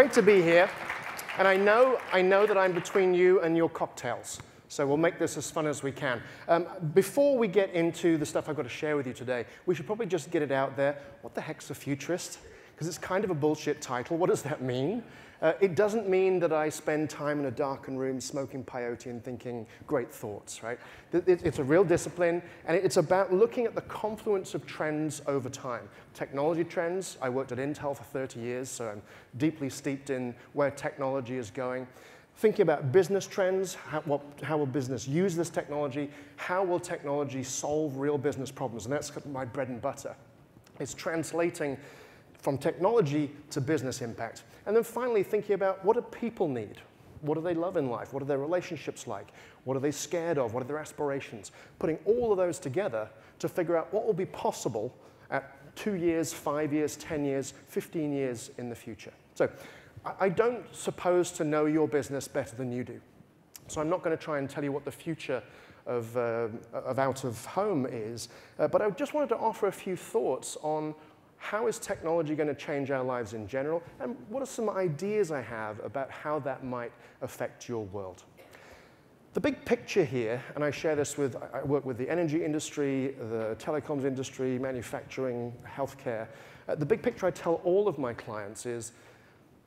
great to be here. And I know, I know that I'm between you and your cocktails. So we'll make this as fun as we can. Um, before we get into the stuff I've got to share with you today, we should probably just get it out there. What the heck's a futurist? Because it's kind of a bullshit title. What does that mean? Uh, it doesn't mean that I spend time in a darkened room smoking peyote and thinking great thoughts, right? It's a real discipline, and it's about looking at the confluence of trends over time. Technology trends, I worked at Intel for 30 years, so I'm deeply steeped in where technology is going. Thinking about business trends, how, what, how will business use this technology? How will technology solve real business problems? And that's my bread and butter. It's translating from technology to business impact. And then finally, thinking about what do people need? What do they love in life? What are their relationships like? What are they scared of? What are their aspirations? Putting all of those together to figure out what will be possible at two years, five years, 10 years, 15 years in the future. So I don't suppose to know your business better than you do. So I'm not going to try and tell you what the future of, uh, of out of home is, uh, but I just wanted to offer a few thoughts on how is technology going to change our lives in general? And what are some ideas I have about how that might affect your world? The big picture here, and I share this with, I work with the energy industry, the telecoms industry, manufacturing, healthcare. Uh, the big picture I tell all of my clients is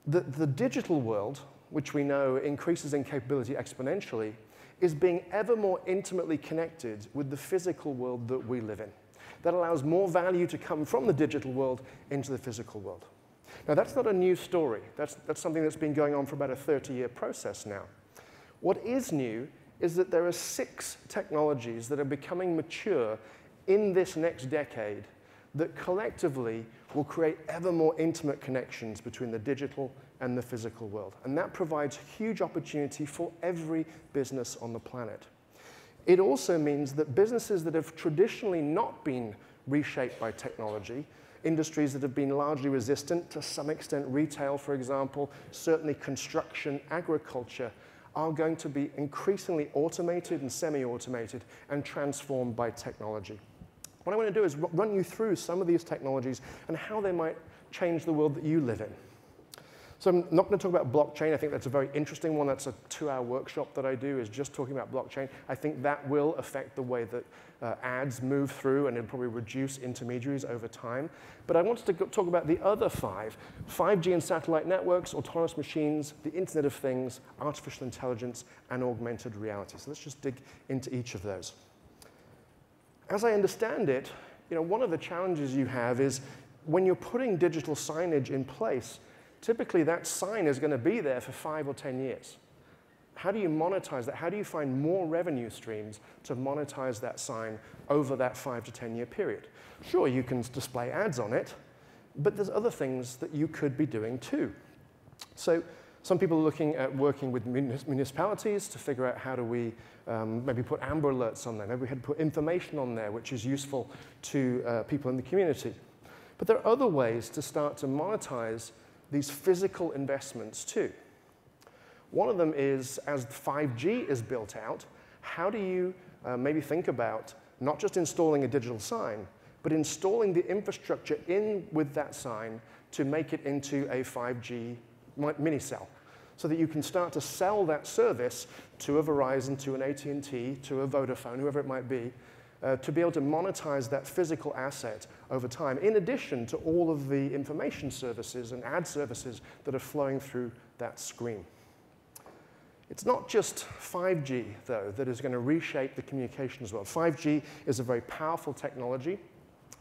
that the digital world, which we know increases in capability exponentially, is being ever more intimately connected with the physical world that we live in that allows more value to come from the digital world into the physical world. Now, that's not a new story. That's, that's something that's been going on for about a 30-year process now. What is new is that there are six technologies that are becoming mature in this next decade that collectively will create ever more intimate connections between the digital and the physical world. And that provides huge opportunity for every business on the planet. It also means that businesses that have traditionally not been reshaped by technology, industries that have been largely resistant, to some extent retail, for example, certainly construction, agriculture, are going to be increasingly automated and semi-automated and transformed by technology. What I want to do is run you through some of these technologies and how they might change the world that you live in. So I'm not going to talk about blockchain. I think that's a very interesting one. That's a two-hour workshop that I do is just talking about blockchain. I think that will affect the way that uh, ads move through and it'll probably reduce intermediaries over time. But I wanted to talk about the other five, 5G and satellite networks, autonomous machines, the Internet of Things, artificial intelligence, and augmented reality. So let's just dig into each of those. As I understand it, you know, one of the challenges you have is when you're putting digital signage in place, typically that sign is going to be there for five or 10 years. How do you monetize that? How do you find more revenue streams to monetize that sign over that five to 10 year period? Sure, you can display ads on it, but there's other things that you could be doing too. So some people are looking at working with municipalities to figure out how do we um, maybe put Amber Alerts on there. Maybe we had to put information on there which is useful to uh, people in the community. But there are other ways to start to monetize these physical investments too. One of them is as 5G is built out, how do you uh, maybe think about not just installing a digital sign, but installing the infrastructure in with that sign to make it into a 5G mini cell so that you can start to sell that service to a Verizon, to an AT&T, to a Vodafone, whoever it might be, uh, to be able to monetize that physical asset over time, in addition to all of the information services and ad services that are flowing through that screen. It's not just 5G, though, that is going to reshape the communications world. 5G is a very powerful technology.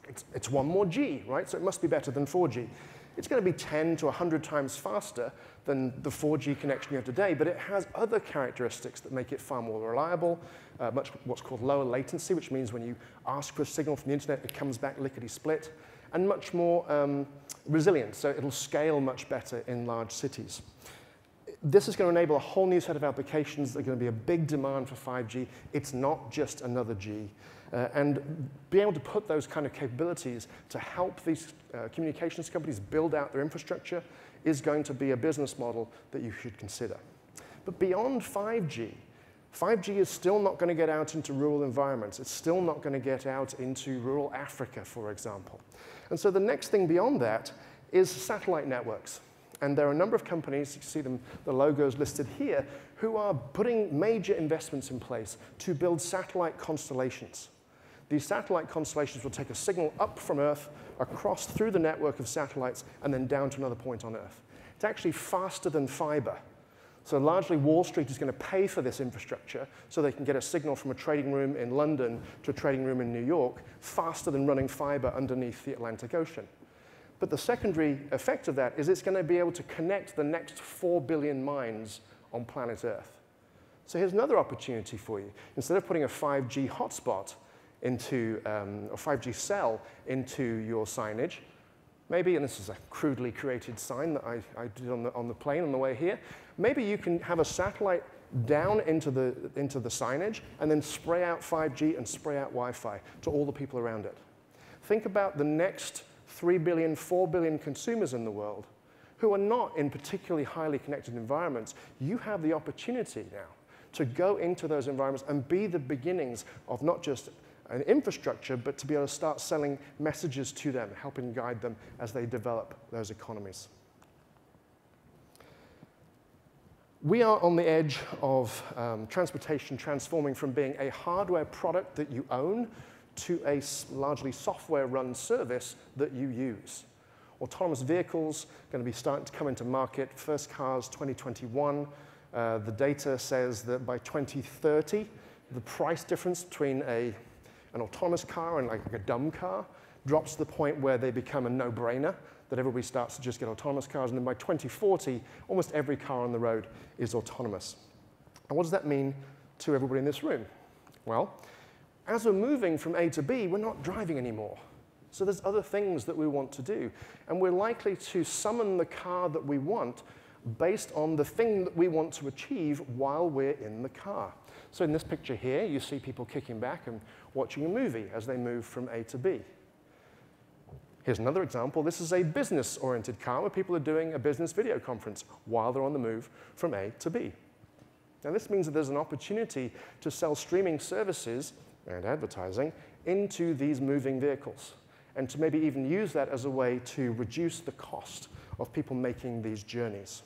It's, it's one more G, right? So it must be better than 4G. It's going to be 10 to 100 times faster than the 4G connection you have today, but it has other characteristics that make it far more reliable, uh, much what's called lower latency, which means when you ask for a signal from the internet, it comes back lickety-split, and much more um, resilient, so it'll scale much better in large cities. This is going to enable a whole new set of applications that are going to be a big demand for 5G. It's not just another G. Uh, and being able to put those kind of capabilities to help these uh, communications companies build out their infrastructure is going to be a business model that you should consider. But beyond 5G, 5G is still not going to get out into rural environments. It's still not going to get out into rural Africa, for example. And so the next thing beyond that is satellite networks. And there are a number of companies, you see them, the logos listed here, who are putting major investments in place to build satellite constellations. These satellite constellations will take a signal up from Earth, across through the network of satellites, and then down to another point on Earth. It's actually faster than fiber. So largely Wall Street is going to pay for this infrastructure so they can get a signal from a trading room in London to a trading room in New York faster than running fiber underneath the Atlantic Ocean. But the secondary effect of that is it's going to be able to connect the next 4 billion minds on planet Earth. So here's another opportunity for you. Instead of putting a 5G hotspot into, um, or 5G cell into your signage, maybe, and this is a crudely created sign that I, I did on the, on the plane on the way here, maybe you can have a satellite down into the, into the signage and then spray out 5G and spray out Wi-Fi to all the people around it. Think about the next 3 billion, 4 billion consumers in the world who are not in particularly highly connected environments, you have the opportunity now to go into those environments and be the beginnings of not just an infrastructure, but to be able to start selling messages to them, helping guide them as they develop those economies. We are on the edge of um, transportation transforming from being a hardware product that you own to a largely software-run service that you use. Autonomous vehicles going to be starting to come into market. First cars 2021. Uh, the data says that by 2030, the price difference between a, an autonomous car and like a dumb car drops to the point where they become a no-brainer, that everybody starts to just get autonomous cars. And then by 2040, almost every car on the road is autonomous. And what does that mean to everybody in this room? Well, as we're moving from A to B, we're not driving anymore. So there's other things that we want to do. And we're likely to summon the car that we want based on the thing that we want to achieve while we're in the car. So in this picture here, you see people kicking back and watching a movie as they move from A to B. Here's another example. This is a business-oriented car where people are doing a business video conference while they're on the move from A to B. Now this means that there's an opportunity to sell streaming services and advertising into these moving vehicles and to maybe even use that as a way to reduce the cost of people making these journeys.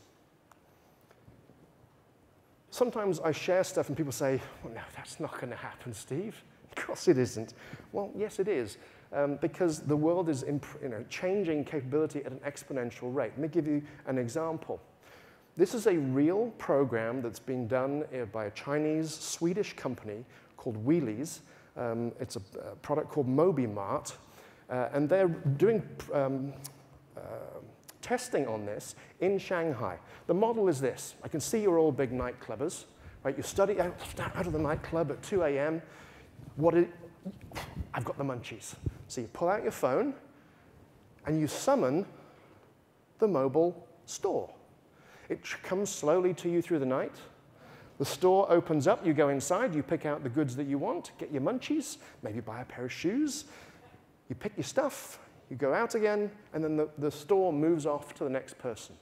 Sometimes I share stuff and people say, well, no, that's not going to happen, Steve. Of course it isn't. Well, yes, it is, um, because the world is you know, changing capability at an exponential rate. Let me give you an example. This is a real program that's been done uh, by a Chinese Swedish company called Wheelys. Um, it's a, a, product called Moby Mart, uh, and they're doing um, uh, testing on this in Shanghai. The model is this. I can see you're all big nightclubbers, right? You study out, out of the nightclub at 2 a.m. What I've got the munchies. So you pull out your phone and you summon the mobile store. It comes slowly to you through the night. The store opens up, you go inside, you pick out the goods that you want, get your munchies, maybe buy a pair of shoes, you pick your stuff, you go out again, and then the, the store moves off to the next person.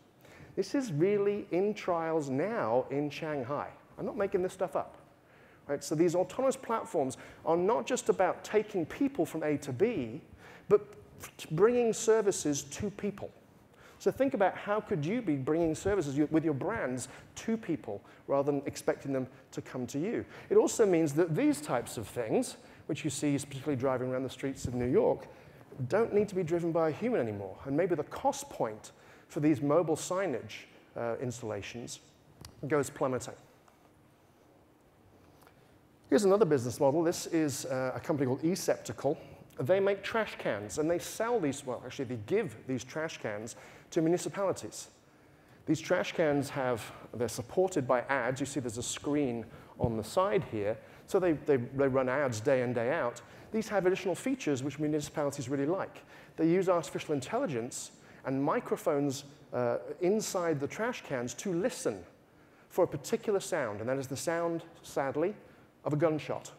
This is really in trials now in Shanghai. I'm not making this stuff up. Right? So these autonomous platforms are not just about taking people from A to B, but bringing services to people. So think about how could you be bringing services with your brands to people rather than expecting them to come to you. It also means that these types of things, which you see particularly driving around the streets of New York, don't need to be driven by a human anymore. And maybe the cost point for these mobile signage uh, installations goes plummeting. Here's another business model. This is uh, a company called eSeptical. They make trash cans, and they sell these, well, actually, they give these trash cans to municipalities. These trash cans have, they're supported by ads. You see there's a screen on the side here. So they, they, they run ads day in, day out. These have additional features which municipalities really like. They use artificial intelligence and microphones uh, inside the trash cans to listen for a particular sound, and that is the sound, sadly, of a gunshot.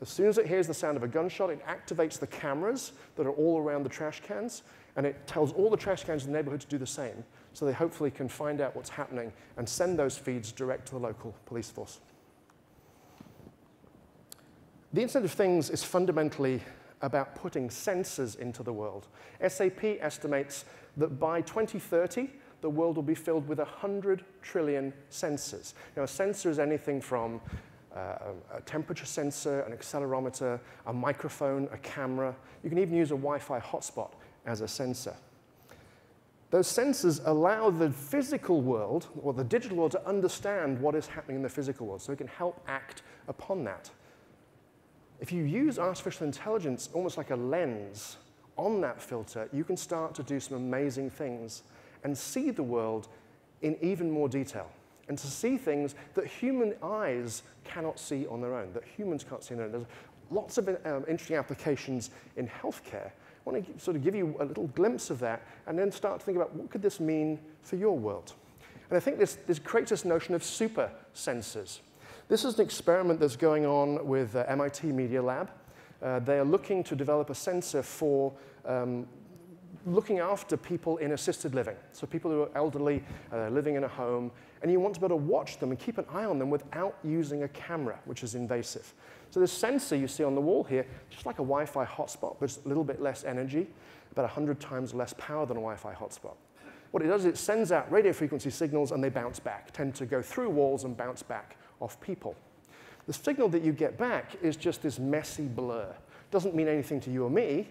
As soon as it hears the sound of a gunshot, it activates the cameras that are all around the trash cans, and it tells all the trash cans in the neighborhood to do the same, so they hopefully can find out what's happening and send those feeds direct to the local police force. The Internet of Things is fundamentally about putting sensors into the world. SAP estimates that by 2030, the world will be filled with 100 trillion sensors. Now, a sensor is anything from uh, a temperature sensor, an accelerometer, a microphone, a camera. You can even use a Wi-Fi hotspot as a sensor. Those sensors allow the physical world, or the digital world, to understand what is happening in the physical world, so it can help act upon that. If you use artificial intelligence almost like a lens on that filter, you can start to do some amazing things and see the world in even more detail. And to see things that human eyes cannot see on their own, that humans can't see on their own. There's lots of um, interesting applications in healthcare. I want to sort of give you a little glimpse of that and then start to think about what could this mean for your world. And I think this, this creates this notion of super sensors. This is an experiment that's going on with uh, MIT Media Lab. Uh, they are looking to develop a sensor for um, looking after people in assisted living. So people who are elderly, uh, living in a home, and you want to be able to watch them and keep an eye on them without using a camera, which is invasive. So this sensor you see on the wall here, just like a Wi-Fi hotspot, but a little bit less energy, about 100 times less power than a Wi-Fi hotspot. What it does is it sends out radio frequency signals and they bounce back, tend to go through walls and bounce back off people. The signal that you get back is just this messy blur. Doesn't mean anything to you or me,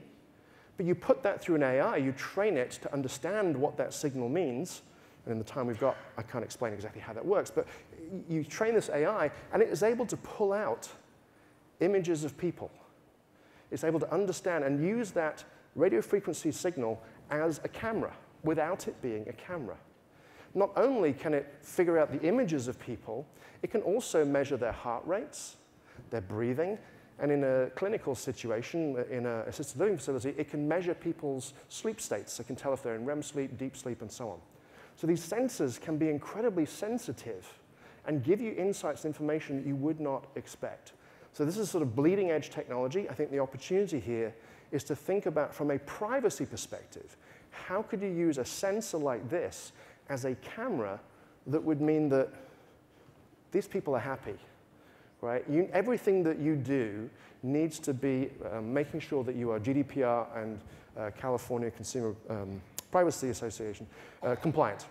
but you put that through an AI, you train it to understand what that signal means. And in the time we've got, I can't explain exactly how that works, but you train this AI, and it is able to pull out images of people. It's able to understand and use that radio frequency signal as a camera without it being a camera. Not only can it figure out the images of people, it can also measure their heart rates, their breathing, and in a clinical situation, in an assisted living facility, it can measure people's sleep states. It can tell if they're in REM sleep, deep sleep, and so on. So these sensors can be incredibly sensitive and give you insights and information that you would not expect. So this is sort of bleeding edge technology. I think the opportunity here is to think about from a privacy perspective, how could you use a sensor like this as a camera that would mean that these people are happy, right? You, everything that you do needs to be um, making sure that you are GDPR and uh, California Consumer um, Privacy Association uh, compliant.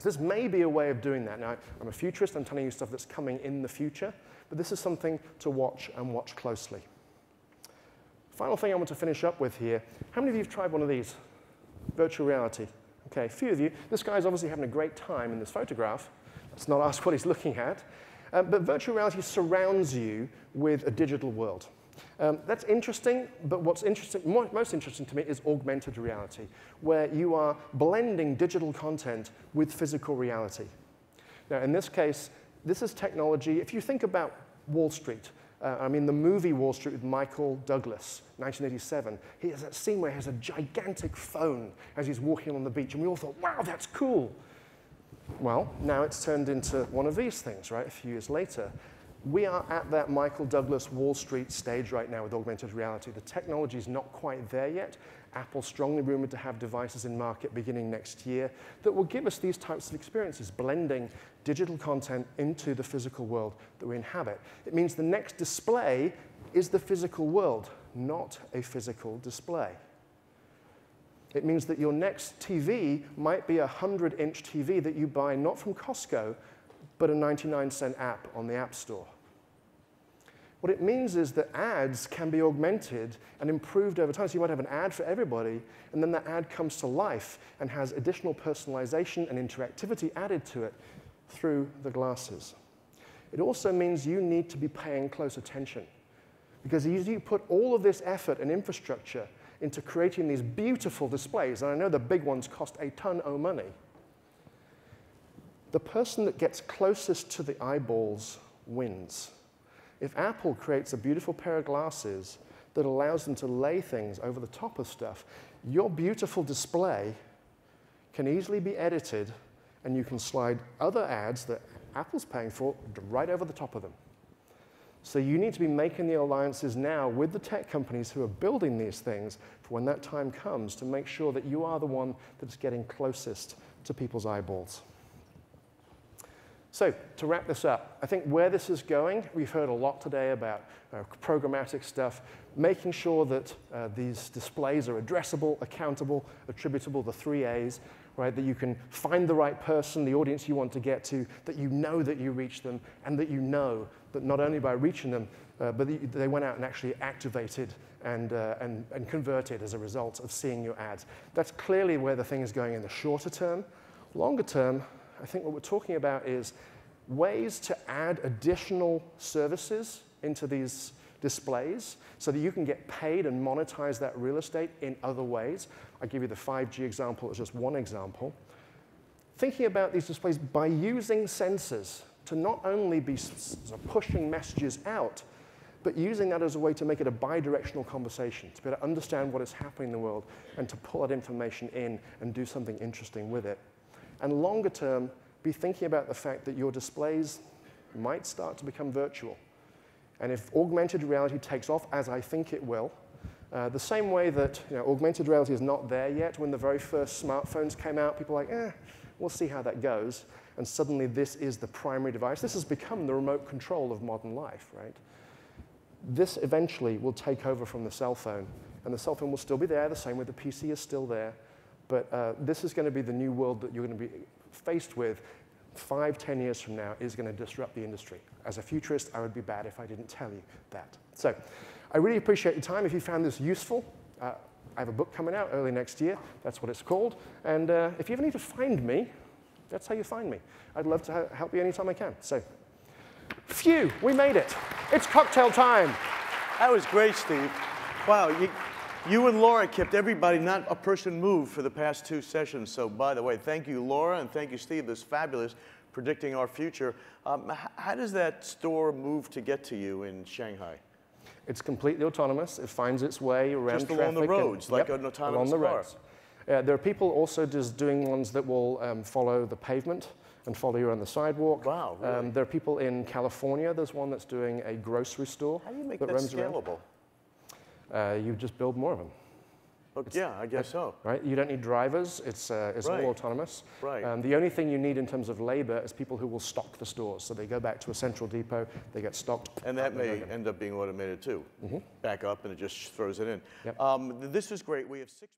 So this may be a way of doing that. Now, I'm a futurist, I'm telling you stuff that's coming in the future, but this is something to watch and watch closely. Final thing I want to finish up with here. How many of you have tried one of these? Virtual reality. Okay, a few of you. This guy's obviously having a great time in this photograph. Let's not ask what he's looking at. Uh, but virtual reality surrounds you with a digital world. Um, that's interesting, but what's interesting, more, most interesting to me is augmented reality, where you are blending digital content with physical reality. Now, in this case, this is technology. If you think about Wall Street, uh, I mean, the movie Wall Street with Michael Douglas, 1987, he has that scene where he has a gigantic phone as he's walking on the beach, and we all thought, wow, that's cool. Well, now it's turned into one of these things, right, a few years later. We are at that Michael Douglas Wall Street stage right now with augmented reality. The technology is not quite there yet. Apple strongly rumored to have devices in market beginning next year that will give us these types of experiences, blending digital content into the physical world that we inhabit. It means the next display is the physical world, not a physical display. It means that your next TV might be a 100 inch TV that you buy not from Costco, but a 99 cent app on the App Store. What it means is that ads can be augmented and improved over time. So you might have an ad for everybody, and then that ad comes to life and has additional personalization and interactivity added to it through the glasses. It also means you need to be paying close attention. Because as you put all of this effort and infrastructure into creating these beautiful displays, and I know the big ones cost a ton of money, the person that gets closest to the eyeballs wins. If Apple creates a beautiful pair of glasses that allows them to lay things over the top of stuff, your beautiful display can easily be edited and you can slide other ads that Apple's paying for right over the top of them. So you need to be making the alliances now with the tech companies who are building these things for when that time comes to make sure that you are the one that's getting closest to people's eyeballs. So to wrap this up, I think where this is going, we've heard a lot today about uh, programmatic stuff, making sure that uh, these displays are addressable, accountable, attributable, the three A's, right? That you can find the right person, the audience you want to get to, that you know that you reach them, and that you know that not only by reaching them, uh, but they went out and actually activated and, uh, and, and converted as a result of seeing your ads. That's clearly where the thing is going in the shorter term. Longer term, I think what we're talking about is ways to add additional services into these displays so that you can get paid and monetize that real estate in other ways. I give you the 5G example as just one example. Thinking about these displays by using sensors to not only be pushing messages out, but using that as a way to make it a bi-directional conversation, to be able to understand what is happening in the world and to pull that information in and do something interesting with it. And longer term, be thinking about the fact that your displays might start to become virtual. And if augmented reality takes off, as I think it will, uh, the same way that you know, augmented reality is not there yet, when the very first smartphones came out, people were like, eh, we'll see how that goes. And suddenly this is the primary device. This has become the remote control of modern life, right? This eventually will take over from the cell phone. And the cell phone will still be there, the same way the PC is still there. But uh, this is going to be the new world that you're going to be faced with five, ten years from now is going to disrupt the industry. As a futurist, I would be bad if I didn't tell you that. So I really appreciate your time. If you found this useful, uh, I have a book coming out early next year. That's what it's called. And uh, if you ever need to find me, that's how you find me. I'd love to help you anytime I can. So, phew, we made it. It's cocktail time. That was great, Steve. Wow, you, you and Laura kept everybody, not a person moved for the past two sessions. So, by the way, thank you, Laura, and thank you, Steve. This fabulous predicting our future. Um, how does that store move to get to you in Shanghai? It's completely autonomous. It finds its way around Just along the roads, and, like yep, an autonomous along the car. roads. Uh, there are people also just doing ones that will um, follow the pavement and follow you on the sidewalk. Wow, really? um, there are people in California. There's one that's doing a grocery store. How do you make that, that scalable? Uh, you just build more of them. yeah, I guess so. Right? You don't need drivers. It's, uh, it's Right. all autonomous. Right. Um, the only thing you need in terms of labor is people who will stock the stores. So they go back to a central depot, they get stocked. And that up they go may end up being automated too. Back up and it just throws it in. Yep. Um, this is great. We have six.